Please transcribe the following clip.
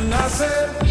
And I